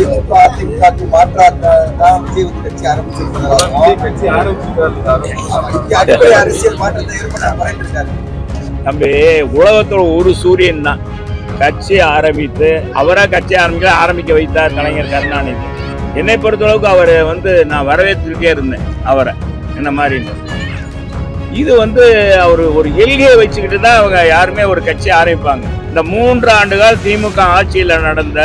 திமுக மாற்றாக தான் கட்சி அரசியல் மாற்றத்தை ஏற்பட மறைந்திருக்காரு தம்பி உலகத்தோட ஒரு சூரியன் தான். கட்சி ஆரம்பித்து அவரா கட்சி ஆரம்பிக்க ஆரம்பிக்க வைத்தார் கலைஞர் கருணாநிதி. என்னை பொறுத்தளவுக்கு அவர் வந்து நான் வரவேற்றுக்கிட்டே இருந்தேன் அவரை. என்ன மாதிரி இது வந்து அவர் ஒரு எல்கையை வச்சுக்கிட்டு தான் அவங்க யாருமே ஒரு கட்சி ஆரம்பிப்பாங்க. இந்த மூன்று ஆண்டுகள் திமுக ஆட்சியில் நடந்த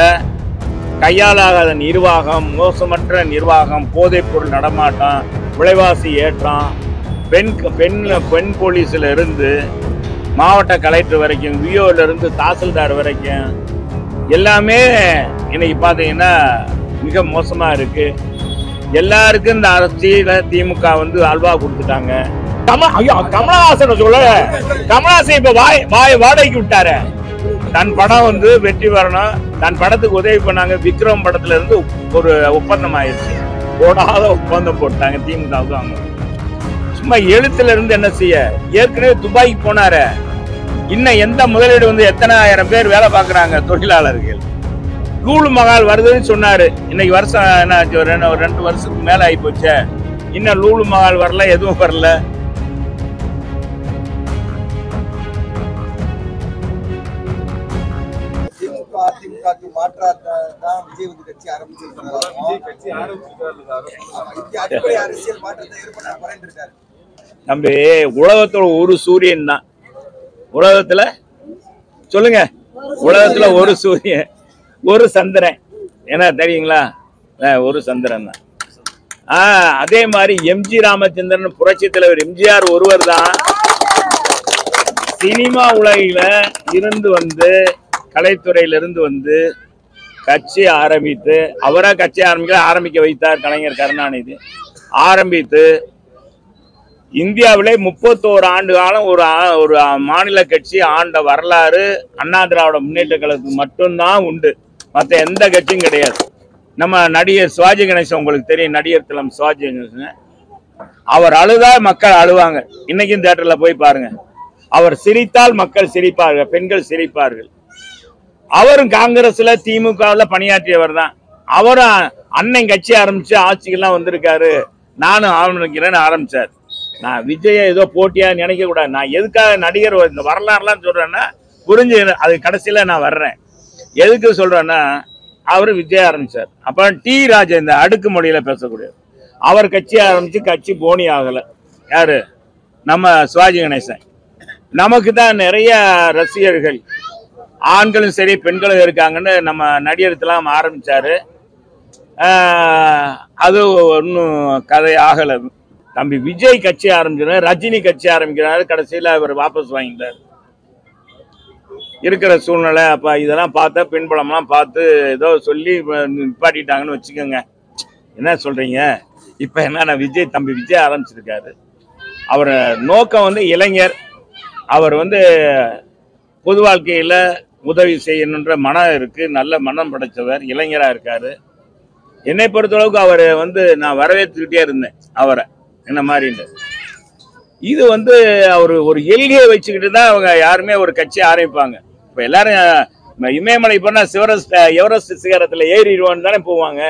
கையாலாகாத நிர்வாகம் மோசமற்ற நிர்வாகம் போதைப்பொருள் நடமாட்டம் விலைவாசி ஏற்றம் பெண் பெண் பெண் போலீஸில் இருந்து மாவட்ட கலெக்டர் வரைக்கும் விஓல இருந்து தாசில்தார் வரைக்கும் எல்லாமே இன்னைக்கு பார்த்தீங்கன்னா மிக மோசமாக இருக்குது எல்லாருக்கும் இந்த அரசியல திமுக வந்து அல்வா கொடுத்துட்டாங்க. கம ஐயோ கமலஹாசன் சொல்ல கமலஹாசன் இப்ப வாய் வாய் வாடகைக்கு விட்டாரு. தன் படம் வந்து வெற்றி பெறணும். தன் படத்துக்கு உதவி பண்ணாங்க. விக்ரம் படத்துல இருந்து ஒரு ஒப்பந்தம் ஆயிடுச்சு போடாத ஒப்பந்தம் போட்டாங்க. திமுகவுக்கு அவங்க. சும்மா எழுத்துல இருந்து என்ன செய்ய? ஏற்கனவே துபாய்க்கு போனாரு. இன்னும் எந்த முதலீடு வந்து எத்தனை ஆயிரம் பேர் வேலை பார்க்குறாங்க தொழிலாளர்கள்? லூலு மகால் வருதுன்னு சொன்னாரு. இன்னைக்கு வருஷம் என்ன ஆச்சு? ஒரு ரெண்டு ஒரு ரெண்டு வருஷத்துக்கு மேலே ஆகி போச்சு. இன்னும் லூலு மகால் வரல எதுவும் வரல. மாற்றாக தான் விஜய் வந்து கட்சி ஆரம்பிச்சிருக்காரு அரசியல் மாற்றத்தை ஏற்பட உலகத்தோட ஒரு சூரியன் தான். உலகத்துல சொல்லுங்க. உலகத்துல ஒரு சூரியன் ஒரு சந்திரன். என்ன தெரியுங்களா? ஒரு சந்திரன் தான். ஆ அதே மாதிரி எம்ஜி ராமச்சந்திரன் புரட்சி தலைவர் எம்ஜிஆர் ஒருவர் தான். சினிமா உலகில இருந்து வந்து கலைத்துறையிலிருந்து வந்து கட்சி ஆரம்பித்து அவராக கட்சி ஆரம்பிக்க ஆரம்பிக்க வைத்தார் கலைஞர் கருணாநிதி. ஆரம்பித்து இந்தியாவிலே முப்பத்தோரு ஆண்டு காலம் ஒரு ஒரு மாநில கட்சி ஆண்ட வரலாறு அண்ணா திராவிட முன்னேற்ற கழகத்துக்கு மட்டும்தான் உண்டு. மற்ற எந்த கட்சியும் கிடையாது. நம்ம நடிகர் சிவாஜி கணேசன் உங்களுக்கு தெரியும் நடிகர் திலம் சிவாஜி கணேசன். அவர் அழுதா மக்கள் அழுவாங்க. இன்னைக்கும் தேட்டரில் போய் பாருங்க. அவர் சிரித்தால் மக்கள் சிரிப்பார்கள் பெண்கள் சிரிப்பார்கள். அவரும் காங்கிரஸ்ல திமுகவில் பணியாற்றியவர் தான் அவரும் அன்னை கட்சி ஆரம்பிச்சு ஆட்சிக்கெல்லாம் வந்திருக்காரு. நானும் ஆரம்பிக்கிறேன்னு ஆரம்பிச்சார். நான் விஜய ஏதோ போட்டியா நினைக்க கூடாது. நான் எதுக்காக நடிகர் இந்த வரலாறுலாம் சொல்றேன்னா புரிஞ்சு அது கடைசியில நான் வர்றேன். எதுக்கு சொல்றேன்னா அவர் விஜய் ஆரம்பிச்சார். அப்புறம் டி ராஜே இந்த அடுக்கு மொழியில பேசக்கூடிய அவர் கட்சி ஆரம்பிச்சு கட்சி போனி ஆகலை. யாரு? நம்ம சிவாஜி கணேசன். நமக்கு தான் நிறைய ரசிகர்கள் ஆண்களும் சரி பெண்களும் இருக்காங்கன்னு நம்ம நடிகர்த்தெல்லாம் ஆரம்பித்தார் அது ஒன்றும் கதை ஆகலை. தம்பி விஜய் கட்சி ஆரம்பிச்சாரு ரஜினி கட்சி ஆரம்பிக்கிறாரு கடைசியில் அவர் வாபஸ் வாங்கிட்டார். இருக்கிற சூழ்நிலை அப்போ இதெல்லாம் பார்த்தா பின்புலம்லாம் பார்த்து ஏதோ சொல்லி நிப்பாட்டிட்டாங்கன்னு வச்சுக்கோங்க. என்ன சொல்கிறீங்க இப்போ என்ன விஜய் தம்பி விஜய் ஆரம்பிச்சிருக்காரு. அவர் நோக்கம் வந்து இளைஞர். அவர் வந்து பொது வாழ்க்கையில் உதவி செய்யணுன்ற மனம் இருக்குது நல்ல மனம் படைச்சவர் இளைஞராக இருக்கார். என்னை பொறுத்தளவுக்கு அவர் வந்து நான் வரவேற்றுக்கிட்டே இருந்தேன் அவரை. என்ன மாதிரின்னு இது வந்து அவர் ஒரு எல்கையை வச்சுக்கிட்டு தான் அவங்க யாருமே ஒரு கட்சி ஆரம்பிப்பாங்க. இப்போ எல்லாரும் இமயமலை போனால் சிவரஸ்ட் எவரெஸ்ட் சிகரத்தில் ஏறிடுவான்னு தானே போவாங்க.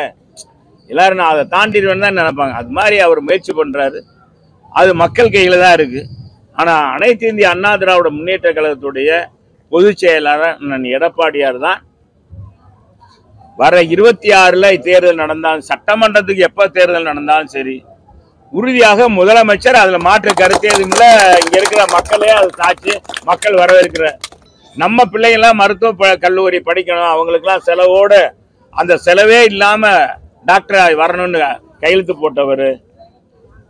எல்லாரும் நான் அதை தாண்டிடுவேன்னு தான் நினைப்பாங்க. அது மாதிரி அவர் முயற்சி பண்ணுறாரு அது மக்கள் கையில் தான் இருக்குது ஆனால் அனைத்து இந்திய அண்ணா திராவிட முன்னேற்ற கழகத்துடைய பொதுச் செயலாளர் எடப்பாடியார் தான். வர இருபத்தி ஆறுல தேர்தல் நடந்தாலும் சட்டமன்றத்துக்கு எப்ப தேர்தல் நடந்தாலும் சரி உறுதியாக முதலமைச்சர் அதுல மாற்று கருத்தே எதுவும் இங்க இருக்கிற மக்களே அது சாட்சி. மக்கள் வரவேற்கிற நம்ம பிள்ளைங்கெல்லாம் மருத்துவ ப- கல்லூரி படிக்கணும். அவங்களுக்கெல்லாம் செலவோட அந்த செலவே இல்லாம டாக்டர் வரணும்னு கையெழுத்து போட்டவர்.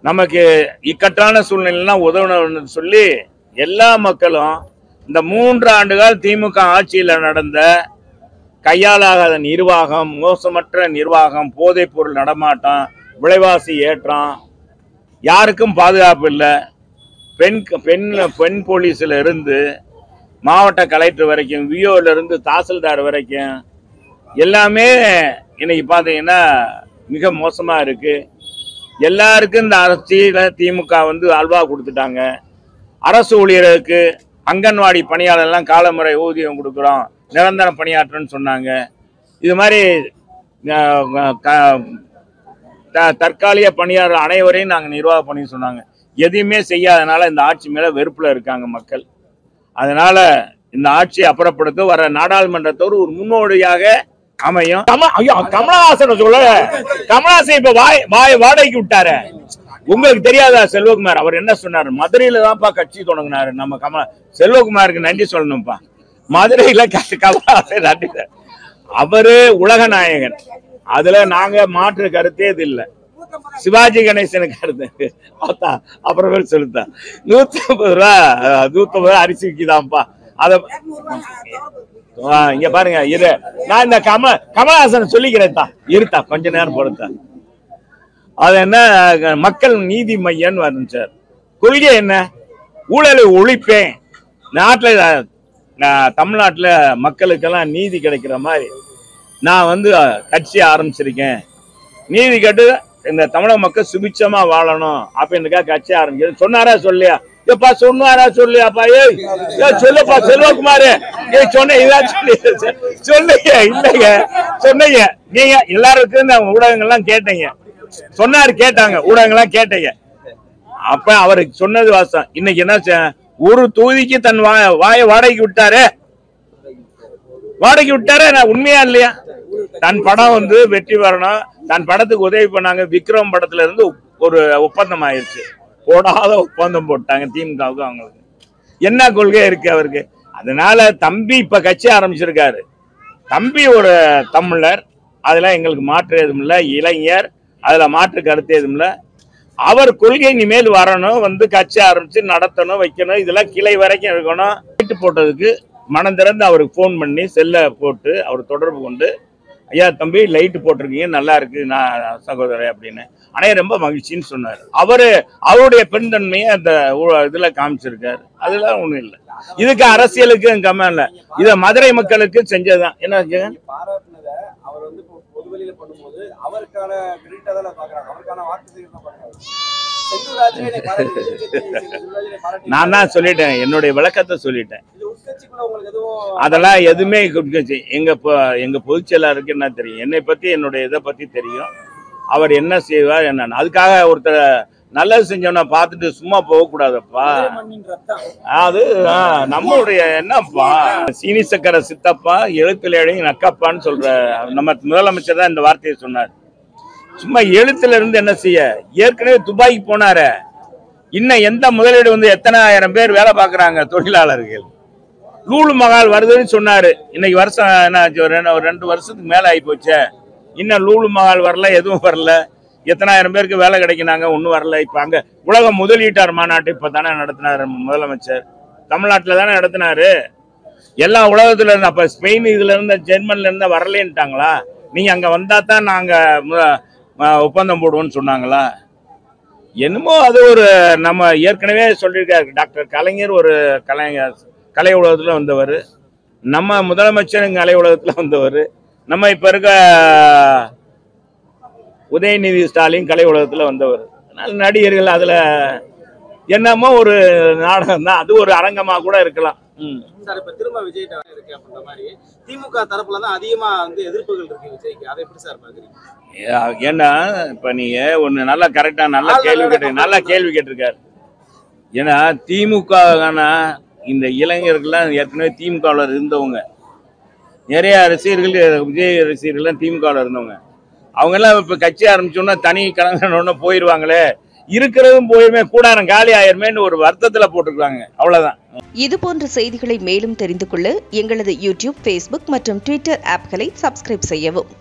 நமக்கு இக்கட்டான சூழ்நிலைலாம் உதவணும்னு சொல்லி எல்லா மக்களும் இந்த மூன்று ஆண்டுகள் திமுக ஆட்சியில் நடந்த கையாலாகாத நிர்வாகம் மோசமற்ற நிர்வாகம் போதைப்பொருள் நடமாட்டம் விலைவாசி ஏற்றம் யாருக்கும் பாதுகாப்பு இல்லை. பெண் பெண் பெண் போலீஸில் இருந்து மாவட்ட கலெக்டர் வரைக்கும் விஓலருந்து தாசில்தார் வரைக்கும் எல்லாமே இன்னைக்கு பார்த்தீங்கன்னா மிக மோசமாக இருக்குது எல்லாருக்கும் இந்த அரசியல திமுக வந்து அல்வா கொடுத்துட்டாங்க. அரசு ஊழியர்களுக்கு அங்கன்வாடி பணியாளர்லாம் காலமுறை ஊதியம் கொடுக்குறோம் நிரந்தர பணியாற்றன்னு சொன்னாங்க. இது மாதிரி த- தற்காலிக பணியாளர் அனைவரையும் நாங்கள் நிர்வாகம் பண்ணி சொன்னாங்க. எதையுமே செய்யாதனால இந்த ஆட்சி மேலே வெறுப்பில் இருக்காங்க மக்கள். அதனால இந்த ஆட்சியை அப்புறப்படுத்த வர நாடாளுமன்றத்தோடு ஒரு முன்னோடியாக அமையும். கம- ஐயோ, சொல்ல கமலஹாசன் இப்ப வாய் வாய் வாடகைக்கு விட்டாரு. உங்களுக்கு தெரியாதா செல்வகுமார்? அவர் என்ன சொன்னாரு? மதுரையில தான்ப்பா கட்சி தொடங்கினாரு. நம்ம கமல செல்வகுமாருக்கு நன்றி சொல்லணும்ப்பா. மதுரையில க- நன்றி அவரு உலக நாயகன். அதுல நாங்க மாற்று கருத்தே இது இல்ல. சிவாஜி கணேசனுக்கு கருத்து. பார்த்தா அப்புறமேல் சொல்லுதா நூத்தி ஐம்பது ரூபா நூத்தி ஐம்பது ரூபா அரிசி விக்குதாம்ப்பா. அத இங்க பாருங்க இரு. நான் இந்த கம கமலஹாசன் சொல்லிக்கிறேன் தான் இருத்தா கொஞ்ச நேரம் பொறுத்தா. அது என்ன? மக்கள் நீதி மையம்னு வரும் சார். கொள்கை என்ன? ஊழலை ஒழிப்பேன். நாட்டில் தமிழ்நாட்டில் மக்களுக்கெல்லாம் நீதி கிடைக்கிற மாதிரி நான் வந்து கட்சி ஆரம்பிச்சிருக்கேன். நீதி கட்டு இந்த தமிழக மக்கள் சுபிச்சமா வாழணும் அப்படின்றக்காக கட்சி ஆரம்பிக்கிறது சொன்னாரா சொல்லியா எப்பா சொன்னாரா சொல்லியாப்பா ஏய் ஏ சொல்லுப்பா செல்வகுமார். ஏய் சொன்ன இதான் சொல்லி சொல்லுங்க இல்லைங்க. சொன்னீங்க நீங்க எல்லாருக்கும் இந்த ஊடகங்கள்லாம் கேட்டீங்க. சொன்னாரு கேட்டாங்க. ஊடகங்கள்லாம் கேட்டீங்க. அப்ப அவருக்கு சொன்னது வாசம் இன்னைக்கு என்ன ஒரு தொகுதிக்கு தன் வாய வாய வாடகைக்கு விட்டாரு? வாடகைக்கு விட்டாரு நான் உண்மையா இல்லையா? தன் படம் வந்து வெற்றி பெறணும். தன் படத்துக்கு உதவி பண்ணாங்க. விக்ரம் படத்துல இருந்து ஒரு ஒப்பந்தம் ஆயிருச்சு. போடாத ஒப்பந்தம் போட்டாங்க திமுகவுக்கு அவங்களுக்கு. என்ன கொள்கை இருக்கு அவருக்கு? அதனால தம்பி இப்ப கட்சி ஆரம்பிச்சிருக்காரு. தம்பி ஒரு தமிழர் அதுல எங்களுக்கு மாற்று எதுவும் இல்லை. இளைஞர் அதில் மாற்று கருத்து எதுவும் இல்லை. அவர் கொள்கை இனிமேல் வரணும் வந்து கட்சி ஆரம்பித்து நடத்தணும் வைக்கணும். இதெல்லாம் கிளை வரைக்கும் இருக்கணும். வீட்டு போட்டதுக்கு மனம் திறந்து அவருக்கு ஃபோன் பண்ணி செல்லை போட்டு அவர் தொடர்பு கொண்டு ஐயா தம்பி லைட்டு போட்டிருக்கீங்க நல்லா இருக்கு நான் சகோதரர் அப்படின்னு. அனைய ரொம்ப மகிழ்ச்சின்னு சொன்னார். அவரு அவருடைய பெண்தன்மையை அந்த இதில் காமிச்சிருக்காரு. அதெல்லாம் ஒன்றும் இல்லை. இதுக்கு அரசியலுக்கு கம்ம இல்லை. இதை மதுரை மக்களுக்கு செஞ்சதுதான். என்ன அவர் வந்து இப்போ பொது வெளியில பண்ணும்போது அவருக்கான கிரெடிட்டா தான் பாக்குறாங்க. அவருக்கான வாக்கு நான் தான் சொல்லிட்டேன். என்னுடைய விளக்கத்தை சொல்லிட்டேன். அதெல்லாம் எதுவுமே குடிக்கச்சு எங்க எங்க பொதுச் செயலாளருக்கு என்ன தெரியும்? என்னை பத்தி என்னுடைய இதை பத்தி தெரியும். அவர் என்ன செய்வார் என்னன்னு. அதுக்காக ஒருத்தர் நல்லது செஞ்சவனை பார்த்துட்டு சும்மா போகக்கூடாதப்பா அது நம்மளுடைய என்னப்பா? சீனி சக்கர சித்தப்பா எழுத்துல எழுதி நக்கப்பான்னு சொல்ற நம்ம முதலமைச்சர் தான் இந்த வார்த்தையை சொன்னார். சும்மா எழுத்துல இருந்து என்ன செய்ய? ஏற்கனவே துபாய்க்கு போனாரே. இன்னும் எந்த முதலீடு வந்து எத்தனை ஆயிரம் பேர் வேலை பார்க்கறாங்க தொழிலாளர்கள்? லூலு மகால் வருதுன்னு சொன்னாரு. இன்னைக்கு வருஷம் என்ன ஒரு ரெண்டு வருஷத்துக்கு மேல ஆகி போச்சே. இன்னும் லூலு மகால் வரல எதுவும் வரல. எத்தனாயிரம் பேருக்கு வேலை கிடைக்கினாங்க ஒன்றும் வரல. இப்போ அங்கே உலக முதலீட்டார் மாநாட்டு இப்போ தானே நடத்தினார் முதலமைச்சர். தமிழ்நாட்டில் தானே நடத்தினாரு. எல்லா உலகத்துல இருந்து அப்போ ஸ்பெயின் இதுல இருந்து ஜெர்மன்ல இருந்து வரலேன்ட்டாங்களா? நீங்க அங்க வந்தா தான் நாங்க ஒப்பந்தம் போடுவோம்னு சொன்னாங்களா? என்னமோ அது ஒரு நம்ம ஏற்கனவே சொல்லியிருக்காரு. டாக்டர் கலைஞர் ஒரு கலைஞர் கலை உலகத்தில் வந்தவர். நம்ம முதலமைச்சர் கலை உலகத்தில் வந்தவர். நம்ம இப்போ இருக்க உதயநிதி ஸ்டாலின் கலை உலகத்துல வந்தவர். அதனால நடிகர்கள் அதுல என்னமோ ஒரு நாடகம் தான் அது ஒரு அரங்கமா கூட இருக்கலாம். சார் இப்ப திரும்ப விஜய் இருக்கு அப்படின்ற மாதிரி திமுக தரப்புல தான் அதிகமா வந்து எதிர்ப்புகள் இருக்கு விஜய்க்கு. அதை எப்படி சார் பாக்குறீங்க? ஏன்னா இப்ப நீங்க ஒண்ணு நல்லா கரெக்டா நல்ல கேள்வி கேட்டு நல்ல கேள்வி கேட்டிருக்காரு. ஏன்னா திமுக இந்த இளைஞர்கள்லாம் ஏற்கனவே திமுகவில் இருந்தவங்க. நிறைய ரசிகர்கள் விஜய் ரசிகர்கள்லாம் திமுகவில் இருந்தவங்க. அவங்க எல்லாம் இப்ப கட்சி ஆரம்பிச்சோன்னா தனி கலங்கனோன்னு போயிருவாங்களே. இருக்கிறதும் போயிருமே கூடாரம் காலி ஆயிருமேன்னு ஒரு வருத்தத்துல போட்டிருக்காங்க. அவ்வளவுதான். இது போன்ற செய்திகளை மேலும் தெரிந்து கொள்ள எங்களது யூடியூப் ஃபேஸ்புக் மற்றும் ட்விட்டர் ஆப்களை சப்ஸ்கிரைப் செய்யவும்.